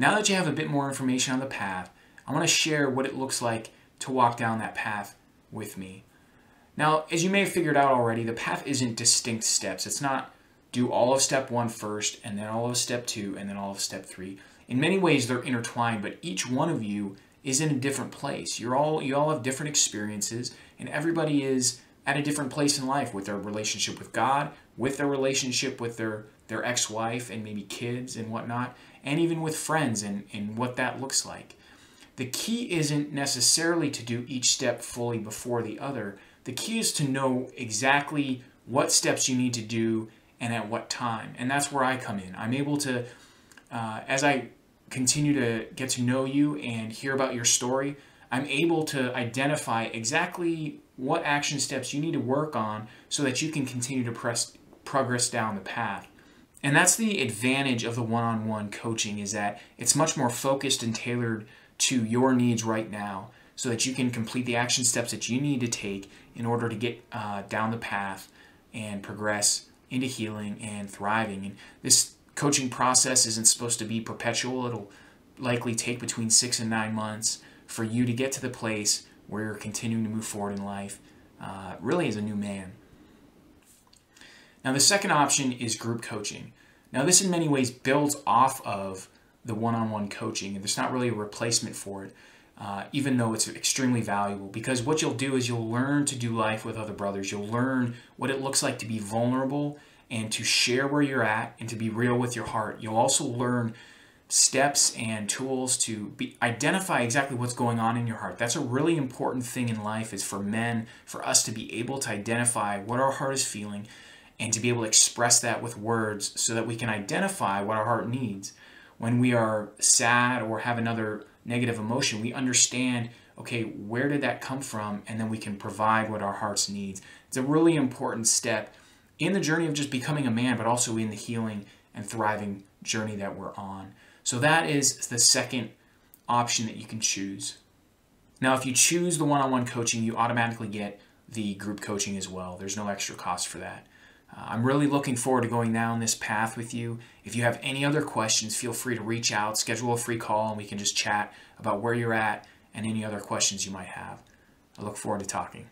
Now that you have a bit more information on the path, I want to share what it looks like to walk down that path with me. Now, as you may have figured out already, the path isn't distinct steps. It's not do all of step one first, and then all of step two, and then all of step three. In many ways, they're intertwined, but each one of you is in a different place. You're all you all have different experiences, and everybody is at a different place in life with their relationship with God, with their relationship with their their ex-wife and maybe kids and whatnot, and even with friends and, and what that looks like. The key isn't necessarily to do each step fully before the other. The key is to know exactly what steps you need to do and at what time. And that's where I come in. I'm able to, uh, as I continue to get to know you and hear about your story, I'm able to identify exactly what action steps you need to work on so that you can continue to press progress down the path. And that's the advantage of the one-on-one coaching is that it's much more focused and tailored to your needs right now so that you can complete the action steps that you need to take in order to get uh, down the path and progress into healing and thriving. And this coaching process isn't supposed to be perpetual. It'll likely take between six and nine months for you to get to the place where you're continuing to move forward in life, uh, really as a new man. Now, the second option is group coaching. Now, this in many ways builds off of the one on one coaching, and there's not really a replacement for it, uh, even though it's extremely valuable. Because what you'll do is you'll learn to do life with other brothers. You'll learn what it looks like to be vulnerable and to share where you're at and to be real with your heart. You'll also learn steps and tools to be, identify exactly what's going on in your heart. That's a really important thing in life is for men, for us to be able to identify what our heart is feeling and to be able to express that with words so that we can identify what our heart needs. When we are sad or have another negative emotion, we understand, okay, where did that come from? And then we can provide what our hearts needs. It's a really important step in the journey of just becoming a man, but also in the healing and thriving journey that we're on. So that is the second option that you can choose. Now, if you choose the one-on-one coaching, you automatically get the group coaching as well. There's no extra cost for that. Uh, I'm really looking forward to going down this path with you. If you have any other questions, feel free to reach out, schedule a free call, and we can just chat about where you're at and any other questions you might have. I look forward to talking.